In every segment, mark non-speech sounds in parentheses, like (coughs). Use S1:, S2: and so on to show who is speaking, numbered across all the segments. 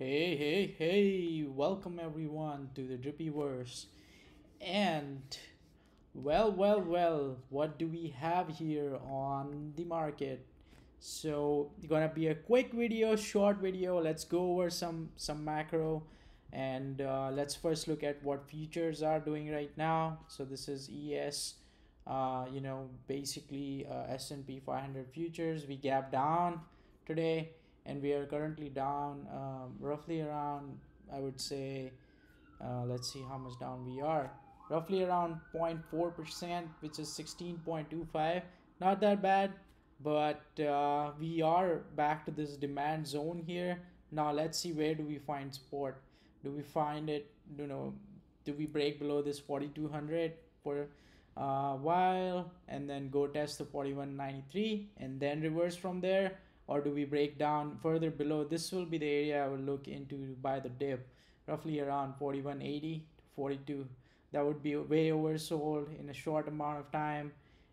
S1: Hey, hey, hey, welcome everyone to the Drippyverse. And well, well, well, what do we have here on the market? So, gonna be a quick video, short video. Let's go over some some macro and uh, let's first look at what futures are doing right now. So this is ES, uh, you know, basically uh, S&P 500 futures. We gap down today and we are currently down um, roughly around i would say uh, let's see how much down we are. Roughly around 0.4 percent which is 16.25 not that bad but uh, we are back to this demand zone here. Now let's see where do we find support. Do we find it you know do we break below this 4200 for a uh, while and then go test the 4193 and then reverse from there or do we break down further below? This will be the area i will look into buy the dip roughly around 4180 to 42 that would be way oversold in a short amount of time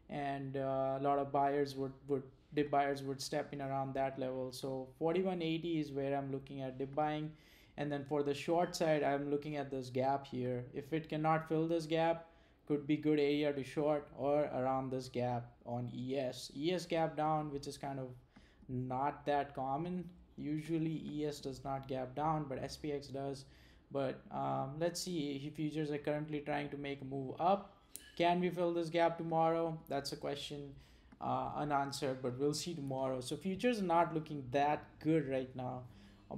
S1: and uh, a lot of buyers would would dip buyers would step in around that level. So 4180 is where i'm looking at dip buying. And then for the short side i'm looking at this gap here. If it cannot fill this gap could be good area to short or around this gap on es es gap down which is kind of not that common. Usually ES does not gap down, but SPX does. But um, let's see if futures are currently trying to make a move up. Can we fill this gap tomorrow? That's a question uh, unanswered, but we'll see tomorrow. So futures are not looking that good right now,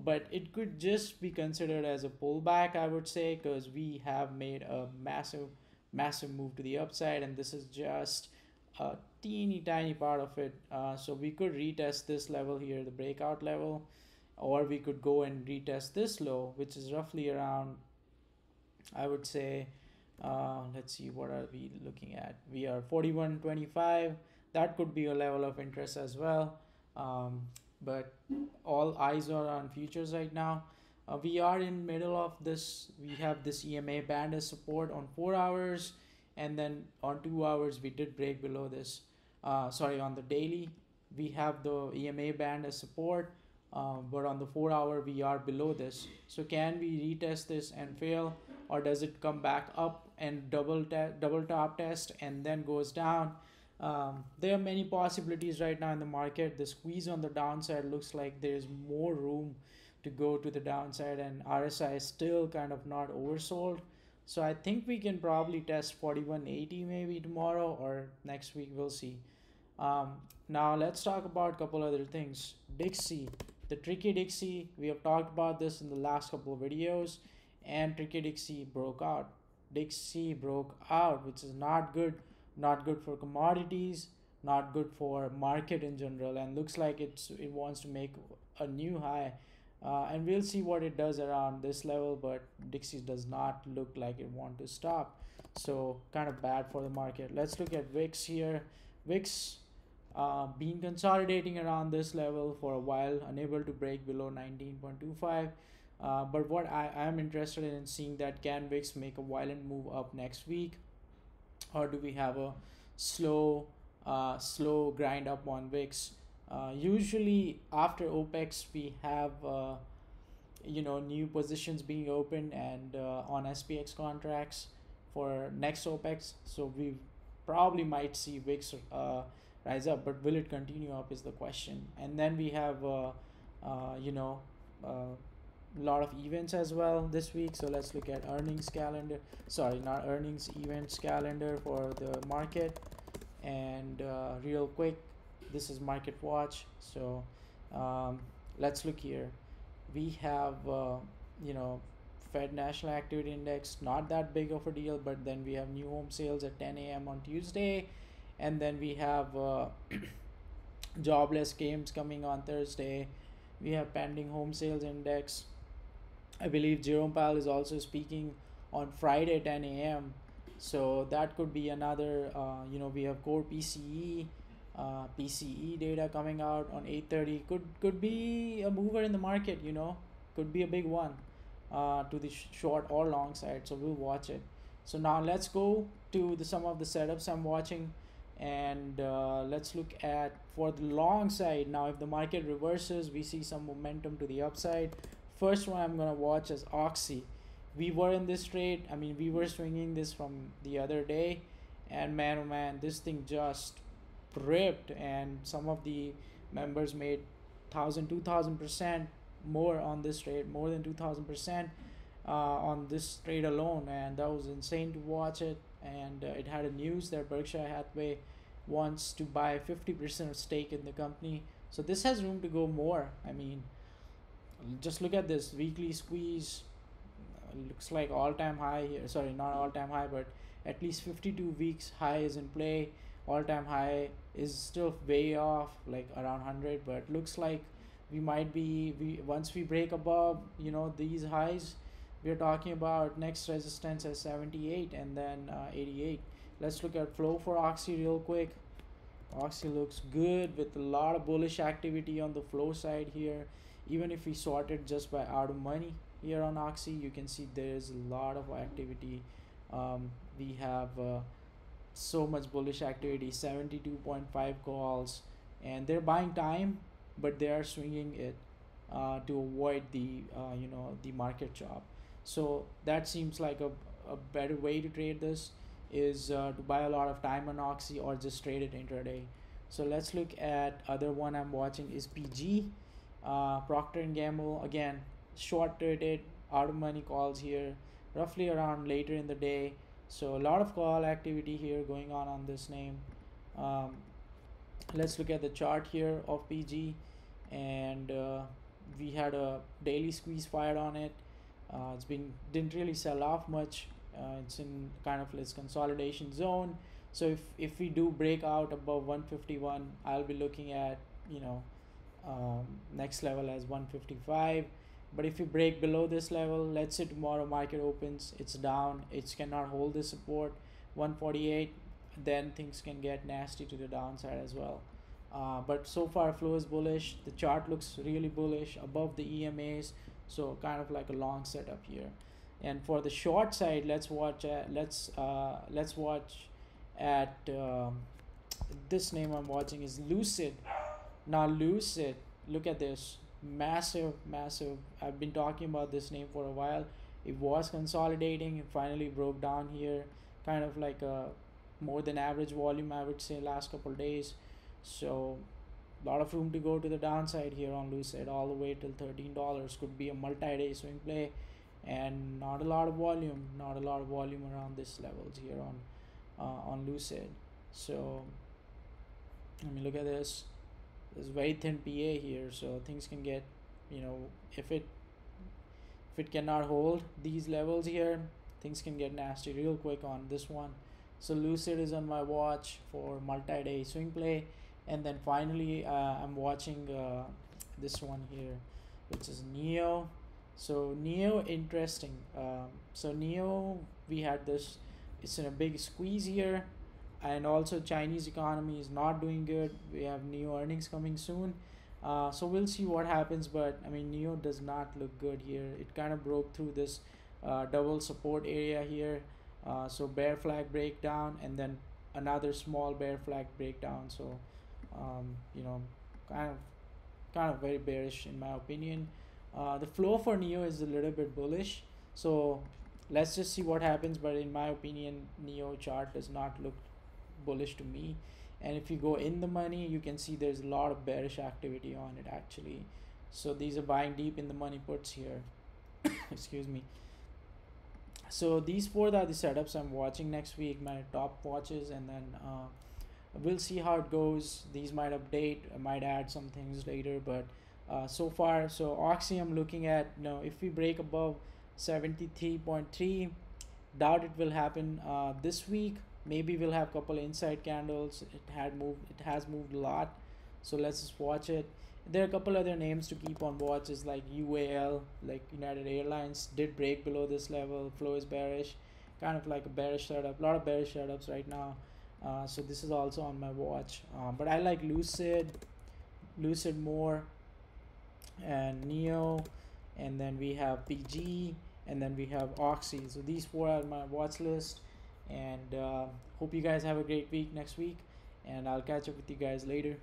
S1: but it could just be considered as a pullback, I would say, because we have made a massive, massive move to the upside, and this is just a teeny tiny part of it. Uh, so we could retest this level here the breakout level or we could go and retest this low which is roughly around I would say uh, let's see what are we looking at? We are 41.25 that could be a level of interest as well. Um, but all eyes are on futures right now. Uh, we are in middle of this. We have this EMA band as support on four hours and then on two hours we did break below this uh, sorry on the daily. We have the EMA band as support uh, but on the four hour we are below this. So can we retest this and fail or does it come back up and double double top test and then goes down? Um, there are many possibilities right now in the market. The squeeze on the downside looks like there's more room to go to the downside and RSI is still kind of not oversold so I think we can probably test 4180 maybe tomorrow or next week. We'll see. Um, now let's talk about a couple other things. Dixie, the Tricky Dixie, we have talked about this in the last couple of videos and Tricky Dixie broke out. Dixie broke out, which is not good, not good for commodities, not good for market in general and looks like it's it wants to make a new high uh, and we'll see what it does around this level but Dixie does not look like it want to stop. So kind of bad for the market. Let's look at VIX here. VIX uh, been consolidating around this level for a while unable to break below 19.25 uh, but what I I am interested in seeing that can VIX make a violent move up next week? Or do we have a slow uh, slow grind up on VIX uh, usually after OPEX we have uh, you know new positions being opened and uh, on SPX contracts for next OPEX. So we probably might see VIX uh, rise up but will it continue up is the question. And then we have uh, you know a lot of events as well this week. So let's look at earnings calendar. Sorry not earnings events calendar for the market. And real quick this is market watch so um, let's look here. We have uh, you know fed national activity index not that big of a deal but then we have new home sales at 10 a.m on tuesday and then we have uh, (coughs) jobless claims coming on thursday. We have pending home sales index. I believe jerome powell is also speaking on friday 10 a.m so that could be another uh, you know we have core pce uh, PCE data coming out on 8:30 could could be a mover in the market. You know, could be a big one uh, to the sh short or long side. So we'll watch it. So now let's go to the some of the setups I'm watching, and uh, let's look at for the long side. Now, if the market reverses, we see some momentum to the upside. first one I'm gonna watch is Oxy. We were in this trade. I mean, we were swinging this from the other day, and man, oh man, this thing just ripped, and some of the members made thousand, two thousand percent more on this trade, more than two thousand percent uh, on this trade alone, and that was insane to watch it. And uh, it had a news that Berkshire Hathaway wants to buy 50% of stake in the company. So this has room to go more. I mean, just look at this weekly squeeze. Looks like all-time high here. Sorry, not all-time high, but at least 52 weeks high is in play. All-time high is still way off, like around 100, but looks like we might be we once we break above, you know, these highs we're talking about next resistance as 78 and then uh, 88 let's look at flow for oxy real quick. Oxy looks good with a lot of bullish activity on the flow side here. Even if we sort it just by out of money here on oxy you can see there's a lot of activity um, we have uh, so much bullish activity 72.5 calls and they're buying time but they are swinging it uh, to avoid the uh, you know the market chop so that seems like a, a better way to trade this is uh, to buy a lot of time on Oxy or just trade it intraday. So let's look at other one I'm watching is PG, uh, Procter and Gamble again short traded out of money calls here roughly around later in the day. So a lot of call activity here going on on this name. Um, let's look at the chart here of PG and uh, we had a daily squeeze fired on it uh, it's been didn't really sell off much. Uh, it's in kind of this consolidation zone. So if if we do break out above 151, I'll be looking at you know um, next level as 155. But if we break below this level, let's say tomorrow market opens, it's down, it cannot hold the support 148, then things can get nasty to the downside as well. Uh, but so far flow is bullish. The chart looks really bullish above the EMAs so kind of like a long setup here and for the short side let's watch at, let's uh, let's watch at um, this name I'm watching is Lucid now Lucid look at this massive massive I've been talking about this name for a while. It was consolidating it finally broke down here kind of like a more than average volume I would say last couple days. So a lot of room to go to the downside here on Lucid all the way till $13 could be a multi-day swing play and not a lot of volume not a lot of volume around this levels here on uh, on Lucid so let me look at this there's very thin PA here so things can get you know if it if it cannot hold these levels here things can get nasty real quick on this one. So Lucid is on my watch for multi-day swing play and then finally uh, I'm watching uh, this one here which is NIO. so NIO, interesting. Um, so NIO, we had this it's in a big squeeze here and also Chinese economy is not doing good. We have NIO earnings coming soon. Uh, so we'll see what happens but I mean NIO does not look good here. It kind of broke through this uh, double support area here. Uh, so bear flag breakdown and then another small bear flag breakdown. So um, you know kind of kind of very bearish in my opinion. Uh, the flow for NIO is a little bit bullish. So let's just see what happens. But in my opinion NIO chart does not look bullish to me. And if you go in the money you can see there's a lot of bearish activity on it actually. So these are buying deep in the money puts here. (coughs) Excuse me. So these four are the setups i'm watching next week my top watches. And then uh, we'll see how it goes. These might update I might add some things later. But uh, so far so oxy i'm looking at you know if we break above 73.3 doubt it will happen. Uh, this week maybe we'll have a couple inside candles. It had moved it has moved a lot. So let's just watch it. There are a couple other names to keep on watch is like UAL like United Airlines did break below this level. Flow is bearish. Kind of like a bearish setup a lot of bearish setups right now. Uh, so this is also on my watch. Uh, but I like Lucid Lucid more and NIO and then we have PG and then we have Oxy. So these four are my watch list and uh, hope you guys have a great week next week and I'll catch up with you guys later